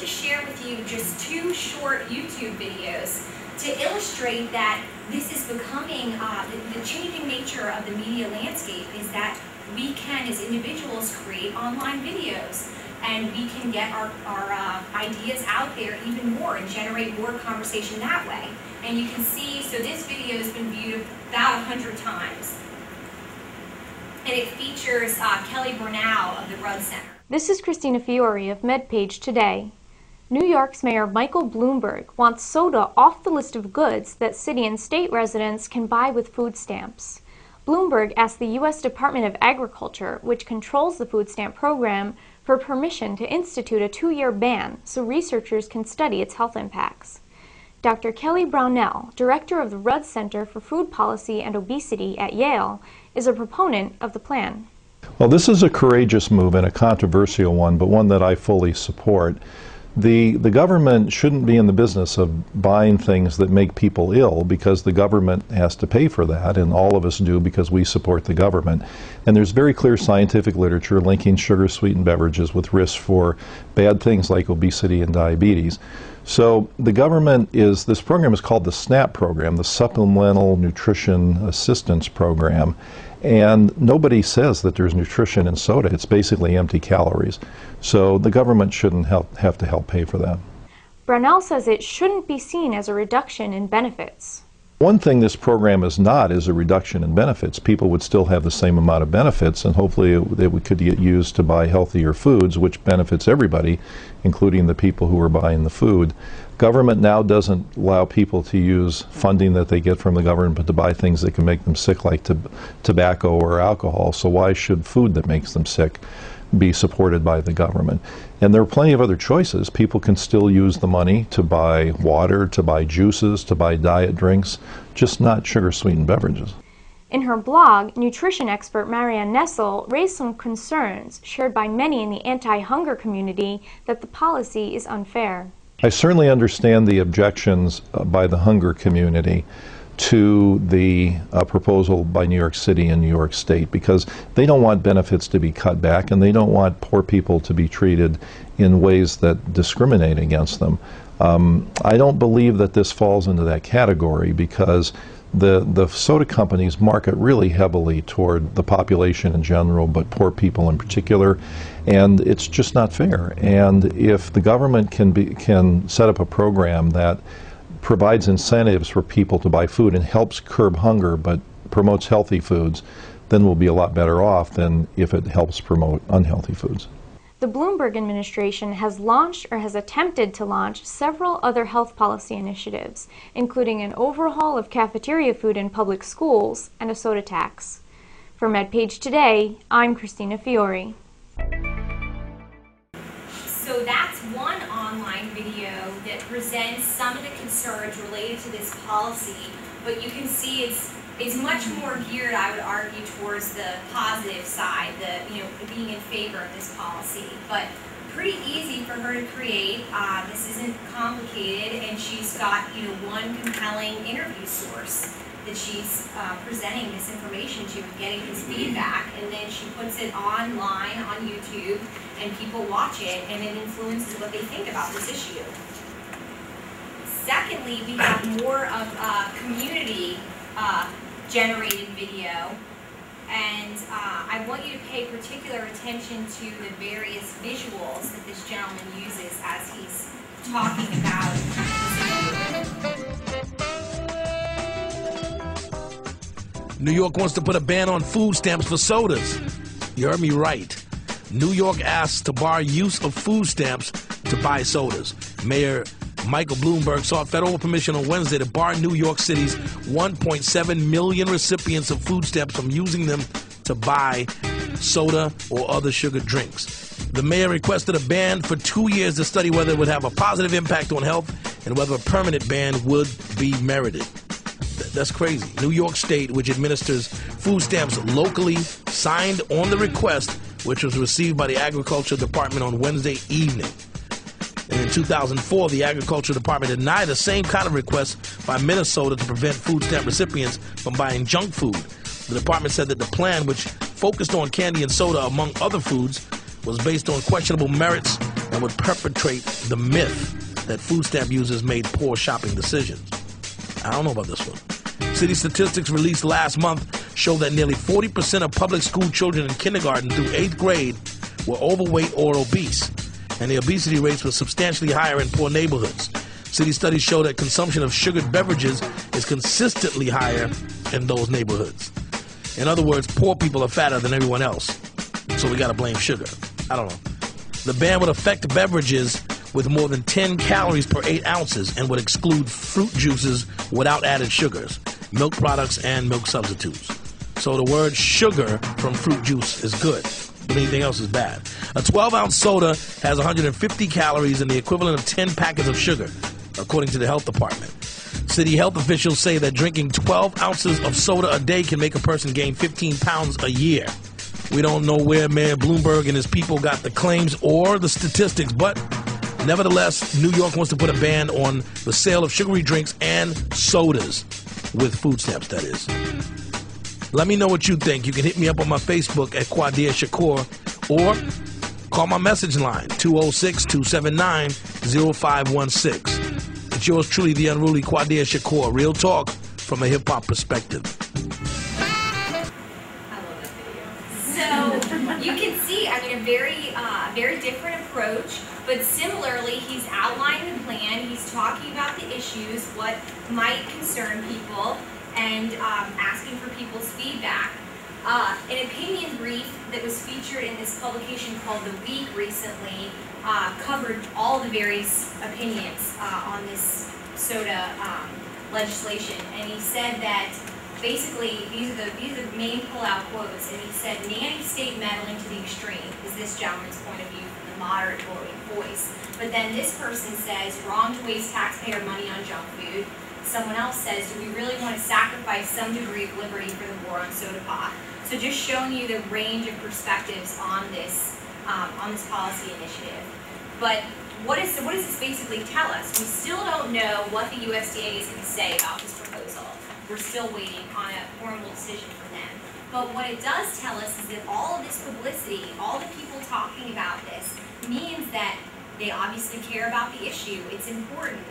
to share with you just two short YouTube videos to illustrate that this is becoming, uh, the, the changing nature of the media landscape is that we can, as individuals, create online videos and we can get our, our uh, ideas out there even more and generate more conversation that way. And you can see, so this video has been viewed about 100 times. And it features uh, Kelly Brownell of the Rudd Center. This is Kristina Fiore of MedPage Today. New York's Mayor Michael Bloomberg wants soda off the list of goods that city and state residents can buy with food stamps. Bloomberg asked the U.S. Department of Agriculture, which controls the food stamp program, for permission to institute a two-year ban so researchers can study its health impacts. Dr. Kelly Brownell, director of the Rudd Center for Food Policy and Obesity at Yale, is a proponent of the plan. Well, this is a courageous move and a controversial one, but one that I fully support. The, the government shouldn't be in the business of buying things that make people ill because the government has to pay for that, and all of us do because we support the government. And there's very clear scientific literature linking sugar sweetened beverages with risks for bad things like obesity and diabetes. So the government is, this program is called the SNAP program, the Supplemental Nutrition Assistance Program. And nobody says that there's nutrition in soda. It's basically empty calories. So the government shouldn't help, have to help pay for that. Brownell says it shouldn't be seen as a reduction in benefits. One thing this program is not is a reduction in benefits. People would still have the same amount of benefits, and hopefully it, it could get used to buy healthier foods, which benefits everybody, including the people who are buying the food. Government now doesn't allow people to use funding that they get from the government to buy things that can make them sick, like tobacco or alcohol. So why should food that makes them sick be supported by the government. And there are plenty of other choices. People can still use the money to buy water, to buy juices, to buy diet drinks, just not sugar sweetened beverages. In her blog, nutrition expert Marion Nestle raised some concerns shared by many in the anti hunger community that the policy is unfair. I certainly understand the objections uh, by the hunger community to the uh, proposal by New York City and New York State because they don't want benefits to be cut back and they don't want poor people to be treated in ways that discriminate against them. Um, I don't believe that this falls into that category because the, the soda companies market really heavily toward the population in general, but poor people in particular, and it's just not fair. And if the government can be, can set up a program that provides incentives for people to buy food and helps curb hunger but promotes healthy foods, then we'll be a lot better off than if it helps promote unhealthy foods. The Bloomberg administration has launched or has attempted to launch several other health policy initiatives, including an overhaul of cafeteria food in public schools and a soda tax. For MedPage Today, I'm Kristina Fiore. So that's one online video that presents some of the concerns related to this policy, but you can see it's it's much more geared, I would argue, towards the positive side, the you know being in favor of this policy. But pretty easy for her to create. Uh, this isn't complicated, and she's got you know one compelling interview source that she's uh, presenting this information to and getting his feedback, and then she puts it online on YouTube, and people watch it, and it influences what they think about this issue. Secondly, we have more of a community uh, generated video, and uh, I want you to pay particular attention to the various visuals that this gentleman uses as he's talking about New York wants to put a ban on food stamps for sodas. You heard me right. New York asks to bar use of food stamps to buy sodas. Mayor Michael Bloomberg sought federal permission on Wednesday to bar New York City's 1.7 million recipients of food stamps from using them to buy soda or other sugar drinks. The mayor requested a ban for two years to study whether it would have a positive impact on health and whether a permanent ban would be merited. That's crazy. New York State, which administers food stamps locally, signed on the request, which was received by the Agriculture Department on Wednesday evening. And in 2004, the Agriculture Department denied the same kind of request by Minnesota to prevent food stamp recipients from buying junk food. The department said that the plan, which focused on candy and soda among other foods, was based on questionable merits and would perpetrate the myth that food stamp users made poor shopping decisions. I don't know about this one. City statistics released last month show that nearly 40% of public school children in kindergarten through eighth grade were overweight or obese, and the obesity rates were substantially higher in poor neighborhoods. City studies show that consumption of sugared beverages is consistently higher in those neighborhoods. In other words, poor people are fatter than everyone else, so we gotta blame sugar. I don't know. The ban would affect beverages with more than 10 calories per 8 ounces and would exclude fruit juices without added sugars, milk products, and milk substitutes. So the word sugar from fruit juice is good, but anything else is bad. A 12 ounce soda has 150 calories and the equivalent of 10 packets of sugar, according to the health department. City health officials say that drinking 12 ounces of soda a day can make a person gain 15 pounds a year. We don't know where Mayor Bloomberg and his people got the claims or the statistics, but nevertheless, New York wants to put a ban on the sale of sugary drinks and sodas with food stamps, that is. Let me know what you think. You can hit me up on my Facebook at Quadir Shakur or call my message line 206 279 0516. It's yours truly, the unruly Quadir Shakur. Real talk from a hip hop perspective. You can see, I mean, a very, uh, very different approach, but similarly, he's outlined the plan. He's talking about the issues, what might concern people, and um, asking for people's feedback. Uh, an opinion brief that was featured in this publication called The Week recently uh, covered all the various opinions uh, on this soda um, legislation, and he said that basically these are the these are the main pull-out quotes, and he said nanny state meddling to the extreme is this gentleman's point of view from the moderate voice. But then this person says wrong to waste taxpayer money on junk food. Someone else says, do we really want to sacrifice some degree of liberty for the war on soda pop? So just showing you the range of perspectives on this um, on this policy initiative. But what is what does this basically tell us? We still don't know what the USDA is going to say about this proposal. We're still waiting on a formal decision from them. But what it does tell us is that all of this publicity, all the people talking about this, means that they obviously care about the issue. It's important.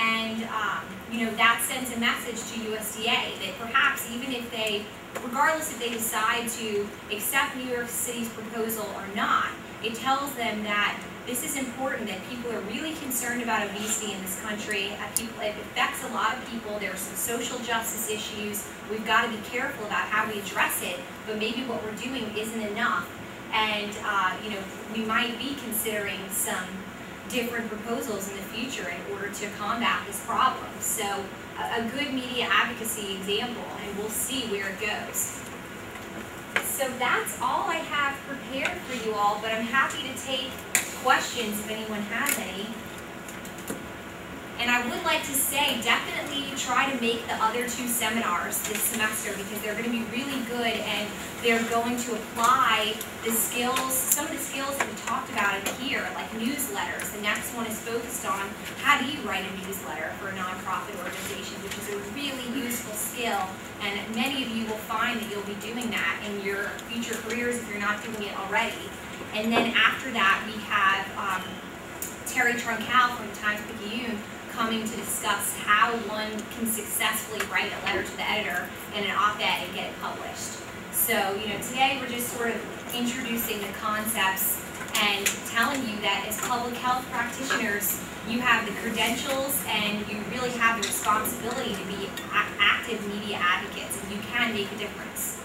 And, um, you know, that sends a message to USDA that perhaps even if they, regardless if they decide to accept New York City's proposal or not, it tells them that this is important, that people are really concerned about obesity in this country. Uh, people, it affects a lot of people. There are some social justice issues. We've got to be careful about how we address it, but maybe what we're doing isn't enough. And, uh, you know, we might be considering some different proposals in the future in order to combat this problem. So a, a good media advocacy example, and we'll see where it goes. So that's all I have prepared for you all, but I'm happy to take questions if anyone has any. And I would like to say, definitely try to make the other two seminars this semester because they're going to be really good and they're going to apply the skills, some of the skills that we talked about in here, like newsletters. The next one is focused on how do you write a newsletter for a nonprofit organization, which is a really useful skill. And many of you will find that you'll be doing that in your future careers if you're not doing it already. And then after that, we have um, Terri Troncale from the Times-Picayune coming to discuss how one can successfully write a letter to the editor in an op-ed and get it published. So, you know, today we're just sort of introducing the concepts and telling you that as public health practitioners, you have the credentials and you really have the responsibility to be active media advocates and you can make a difference.